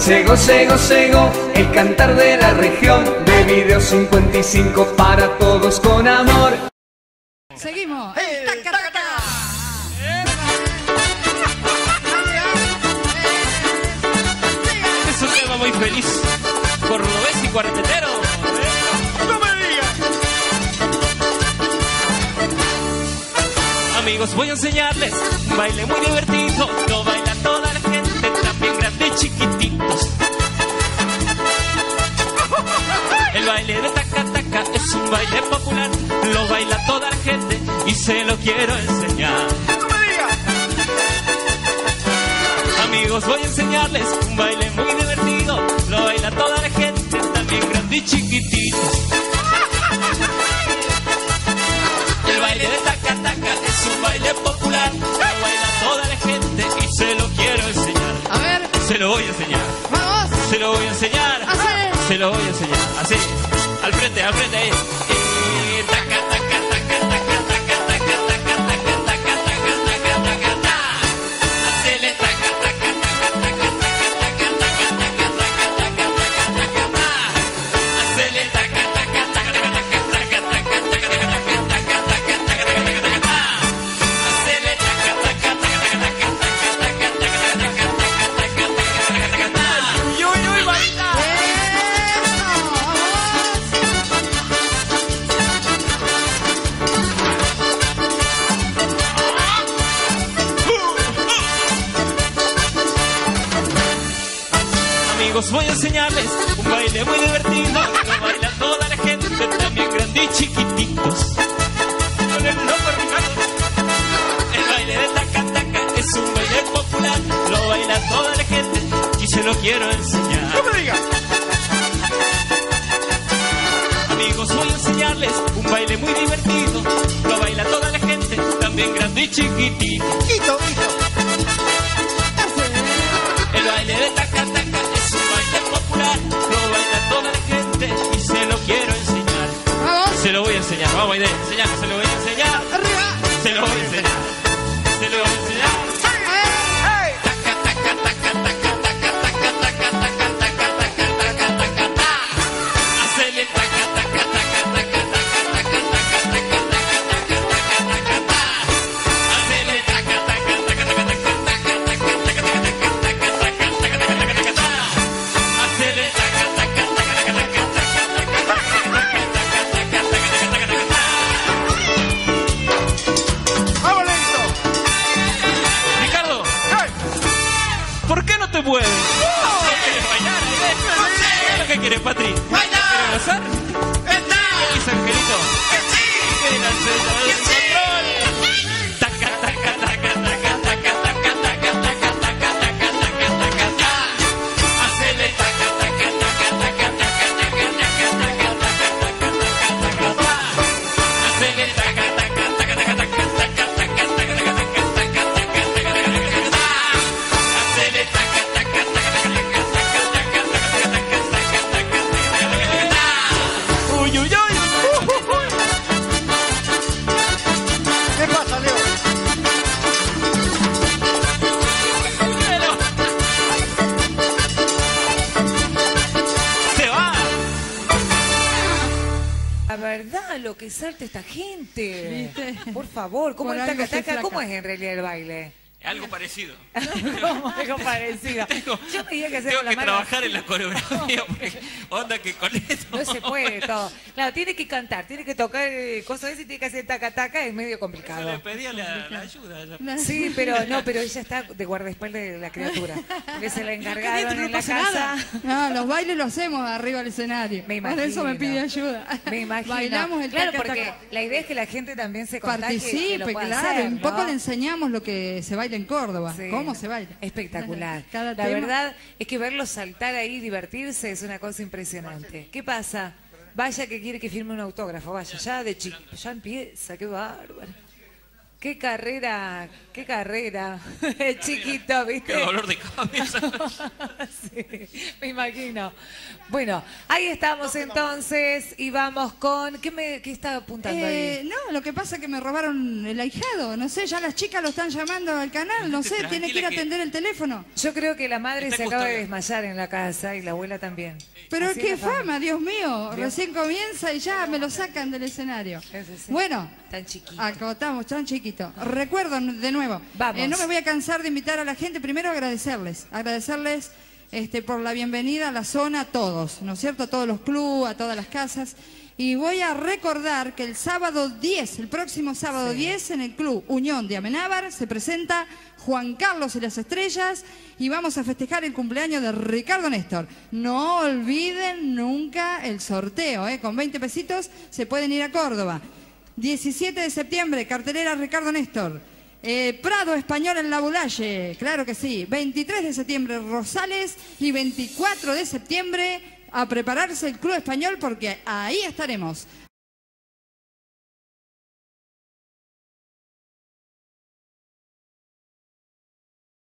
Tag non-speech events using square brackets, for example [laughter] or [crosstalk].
Sego, sego, sego, el cantar de la región de Video 55 para todos con amor. Seguimos. ¡Eh, Taca, taca, taca. Es un tema muy feliz. Cordobés y cuartetero. ¡No me digas! Amigos, voy a enseñarles un baile muy divertido. Lo baile de taca taca es un baile popular. Lo baila toda la gente y se lo quiero enseñar. ¡No me digas! Amigos, voy a enseñarles un baile muy divertido. Lo baila toda la gente, también grandes y chiquititos. El baile de taca taca es un baile popular. Lo baila toda la gente y se lo quiero enseñar. A ver, Se lo voy a enseñar. vamos. Se lo voy a enseñar. Así. Se lo voy a enseñar. Así. Alfred, Alfred, Amigos, voy a enseñarles un baile muy divertido. Lo baila toda la gente, también grandes y chiquititos. Con el loco Ricardo. El baile de taca taca es un baile popular. Lo baila toda la gente y se lo quiero enseñar. ¡No me digas! Amigos, voy a enseñarles un baile muy divertido. This. Patrick. La verdad, lo que salta esta gente. ¿Viste? Por favor, ¿cómo Por taca, taca? ¿Cómo es en realidad el baile? Algo parecido. Como [laughs] algo parecido. [laughs] Tengo, Yo me dije que hacer tengo que mano trabajar en la [laughs] coreografía porque onda que con esto. No se puede todo. Claro, tiene que cantar, tiene que tocar eh, cosas así, tiene que hacer taca taca, es medio Le complicado. pedía la, la ayuda. la- Sí, pero no, pero ella está de guardaespaldas de la criatura. Porque se la encargaron no en la pasa casa. nada. No, los bailes los hacemos arriba del escenario. Me Por eso me imagino. pide ayuda. Me imagino. Bailamos el Claro, taca, porque taca. la idea es que la gente también se contagie, que Participe, lo pueda claro. hacer, un poco ¿no? le enseñamos lo que se baila en Córdoba. Sí. ¿Cómo se baila? Espectacular. [laughs] Cada la tema. verdad es que verlos saltar ahí, divertirse, es una cosa impresionante. ¿Qué pasa? Vaya que quiere que firme un autógrafo, vaya, ya de chico, ya empieza, qué bárbaro. Qué carrera, [laughs] qué carrera. Es chiquito, ¿viste? Qué dolor de cabeza. [laughs] Sí, me imagino. Bueno, ahí estamos entonces y vamos con... ¿Qué, me, qué está apuntando Eh, ahí? no, lo que pasa es que me robaron el ahijado. No sé, ya las chicas lo están llamando al canal. No sé, tiene que ir a que- atender el teléfono. Yo creo que la madre Está se acaba de desmayar en la casa y la abuela también. Pero Así qué fama, Dios mío. Recién comienza y ya me lo sacan del escenario. Bueno, Tan chiquito. acotamos, tan chiquito. Recuerdo de nuevo. Vamos. eh, no me voy a cansar de invitar a la gente. Primero agradecerles. Agradecerles este, por la bienvenida a la zona a todos, ¿no es cierto? A todos los clubes, a todas las casas. Y voy a recordar que el sábado 10, el próximo sábado 10, en el Club Unión de Amenábar, se presenta Juan Carlos y las Estrellas y vamos a festejar el cumpleaños de Ricardo Néstor. No olviden nunca el sorteo, ¿eh? con 20 pesitos se pueden ir a Córdoba. 17 de septiembre, cartelera Ricardo Néstor. Eh, Prado Español en La Bulalle, claro que sí. 23 de septiembre, Rosales. Y 24 de septiembre, a prepararse el Club Español porque ahí estaremos.